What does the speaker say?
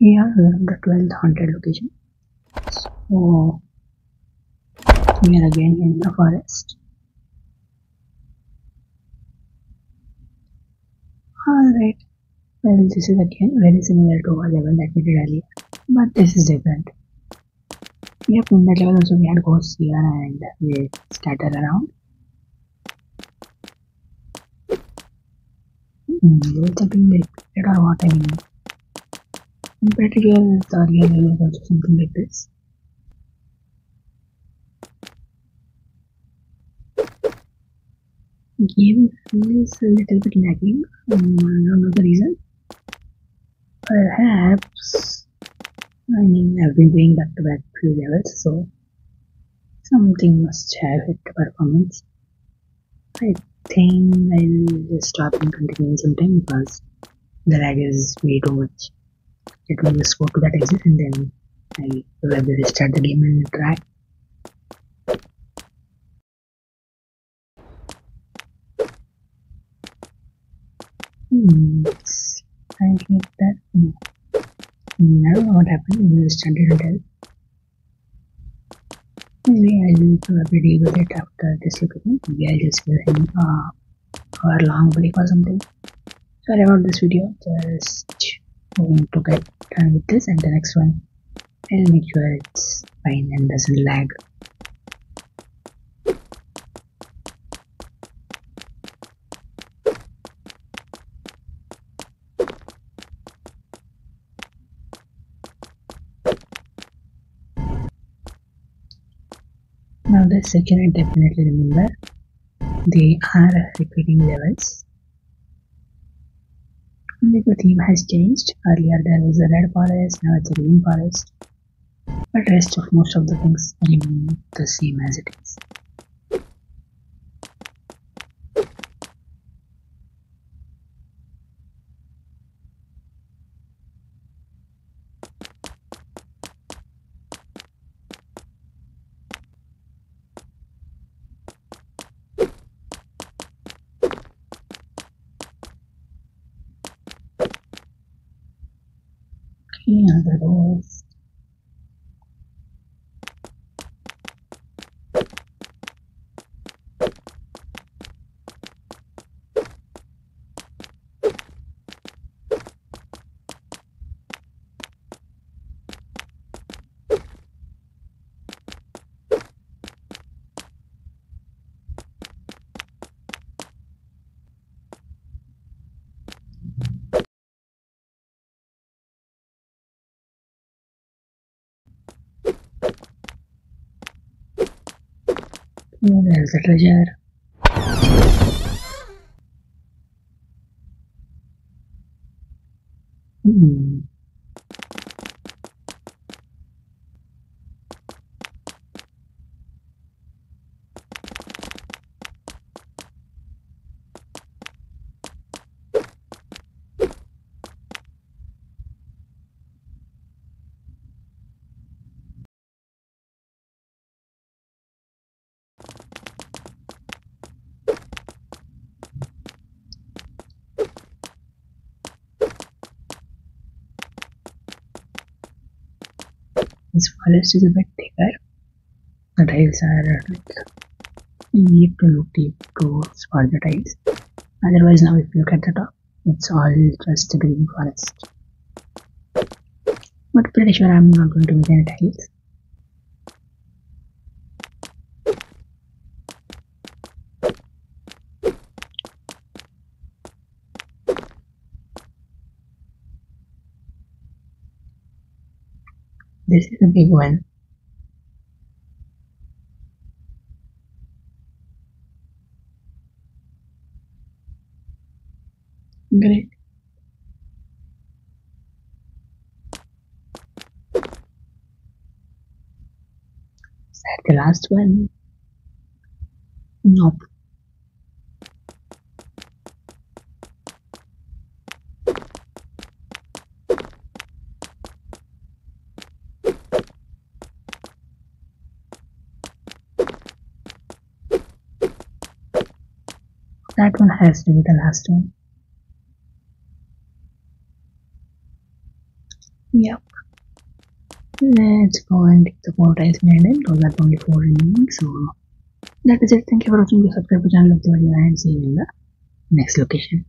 Here we on the 12th haunted location. So we are again in the forest. Alright. Well this is again very similar to our level that we did earlier. But this is different. Yep, in that level also we had ghosts here and they scatter around. Hmm, Levels have been repeated or what I mean. Earlier level was also something like this. Game feels a little bit lagging. Um, I don't know the reason. Perhaps I mean I've been playing back to back few levels, so something must have hit the performance. I think I'll just stop and continue sometime because the lag is way too much. Let me just go to that exit and then I'll restart the game and try. Hmm, I get that. No. I what happened. Maybe we started until. Maybe I'll probably deal with it after this location. Maybe I'll just give him a long break or something. Sorry about this video. Just going to get done with this and the next one. I'll make sure it's fine and doesn't lag. Now the second I definitely remember. They are repeating levels. The theme has changed. Earlier there was a red forest, now it's a green forest. But rest of most of the things remain the same as it is. Okay, una desarrolladora. Mm. Hmm. Forest is a bit thicker. The tiles are like you need to look deep to spot the tiles. Otherwise, now if you look at the top, it's all just a green forest. But pretty sure I'm not going to miss any tiles. This is a big one. Great. Is that the last one? Nope. That one has to be the last one. Yep. Let's go and take the four tiles behind it. Those are only four remaining. So that is it. Thank you for watching. Subscribe to the channel, like the video, and see you in the next location.